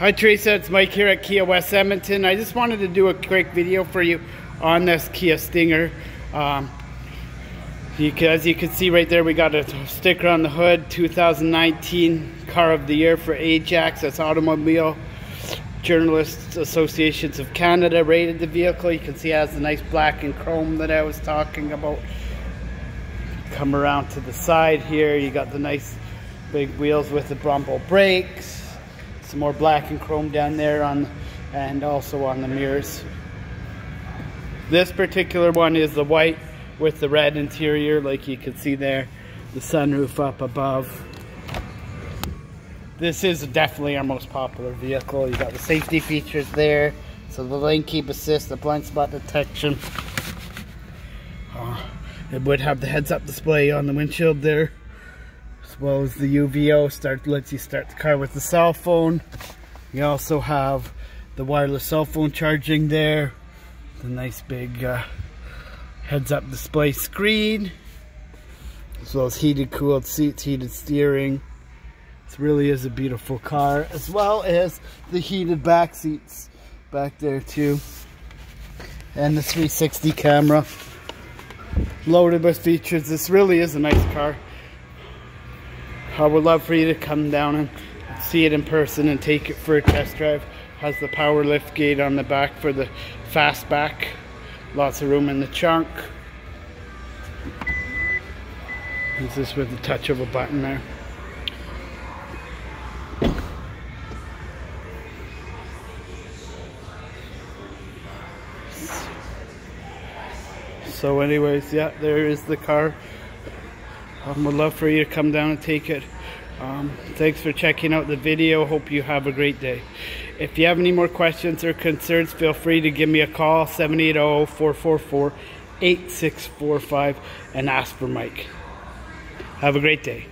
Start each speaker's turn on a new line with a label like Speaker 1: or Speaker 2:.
Speaker 1: Hi Teresa, it's Mike here at Kia West Edmonton. I just wanted to do a quick video for you on this Kia Stinger. Um, as you can see right there, we got a sticker on the hood, 2019 Car of the Year for AJAC, that's Automobile Journalists Associations of Canada rated the vehicle. You can see it has the nice black and chrome that I was talking about. Come around to the side here, you got the nice big wheels with the Brembo brakes some more black and chrome down there on and also on the mirrors. This particular one is the white with the red interior like you can see there. The sunroof up above. This is definitely our most popular vehicle. You got the safety features there. So the lane keep assist, the blind spot detection. Uh, it would have the heads up display on the windshield there well as the UVO start lets you start the car with the cell phone. You also have the wireless cell phone charging there. The nice big uh, heads-up display screen, as well as heated, cooled seats, heated steering. This really is a beautiful car, as well as the heated back seats back there too, and the 360 camera. Loaded with features. This really is a nice car. I would love for you to come down and see it in person and take it for a test drive. Has the power lift gate on the back for the fast back. Lots of room in the trunk. Is this with the touch of a button there. So anyways, yeah, there is the car. Um, would love for you to come down and take it. Um, thanks for checking out the video. Hope you have a great day. If you have any more questions or concerns, feel free to give me a call, 780-444-8645, and ask for Mike. Have a great day.